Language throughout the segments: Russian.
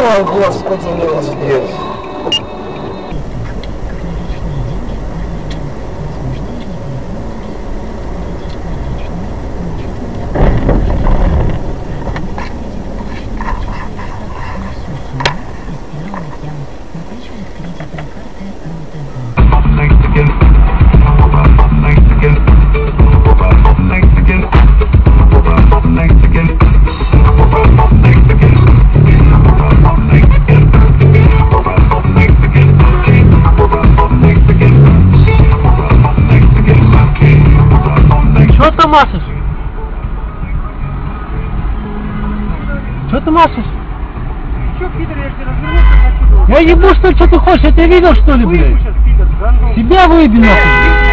Ой, господи, милостивец. Что ты машешь? Что ты машешь? Че, пидор, я же тебе развернулся, хочу. Я ебу, что ли, что ты хочешь? Я тебя видел, что ли, Выебу блядь? сейчас, пидор, гандон. Тебя выеби, нахуй.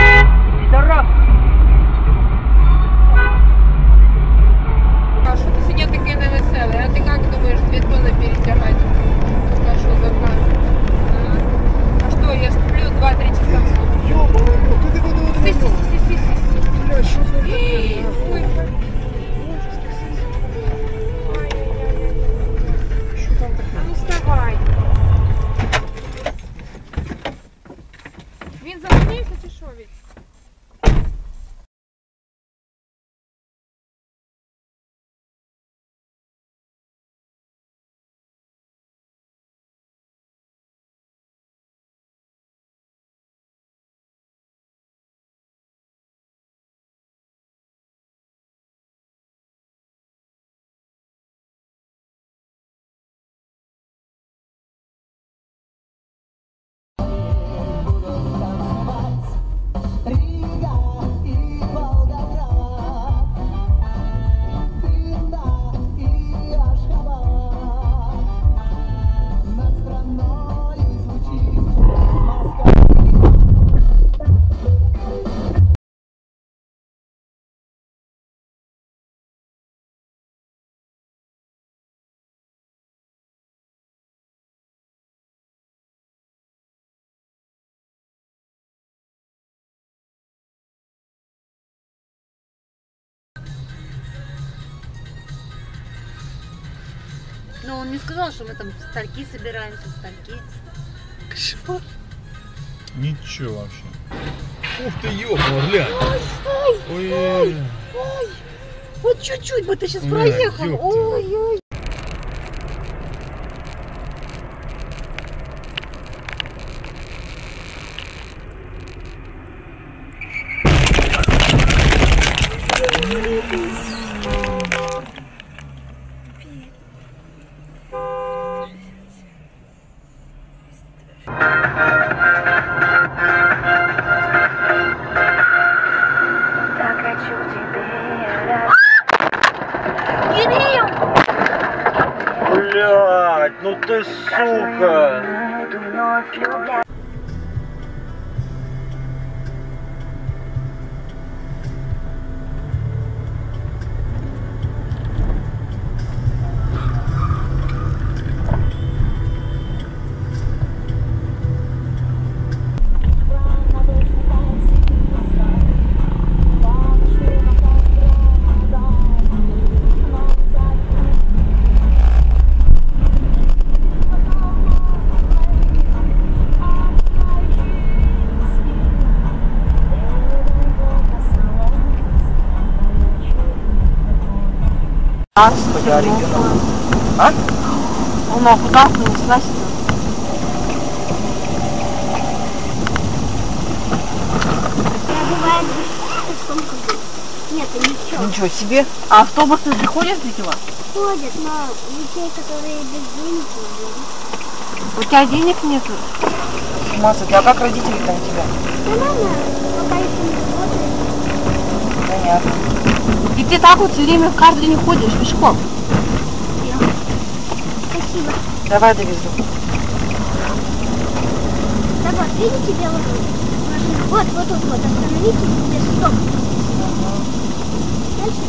Но он не сказал, что мы там в стальки собираемся, в стальки. Кошмар. Ничего вообще. Ух ты, ёбаный, глянь. Ой, ой, Вот чуть-чуть бы ты сейчас проехал. ёпта. Ой-ой. Ты сука. Господи, ребенок? А? Он в том году. Нет, ничего. Ничего себе. А автобусы не ходят у вас? Ходят, но детей, которые без денег, не У тебя денег нету? Маса, а как родители там тебя? Нормально, пока еще не. И ты так вот все время каждый день ходишь пешком. Спасибо. Давай довезу. Вот, видите белую машину? Вот, вот тут вот, остановитесь, где стоп. Дальше.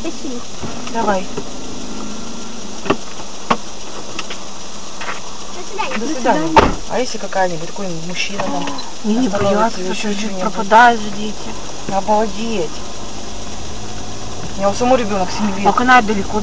Спасибо. Давай. До свидания. До свидания. А если какая-нибудь такой мужчина там? Не, не боятся, еще что что-нибудь? пропадают же дети. Обалдеть. У меня у самого ребенок 7 лет. Как она далеко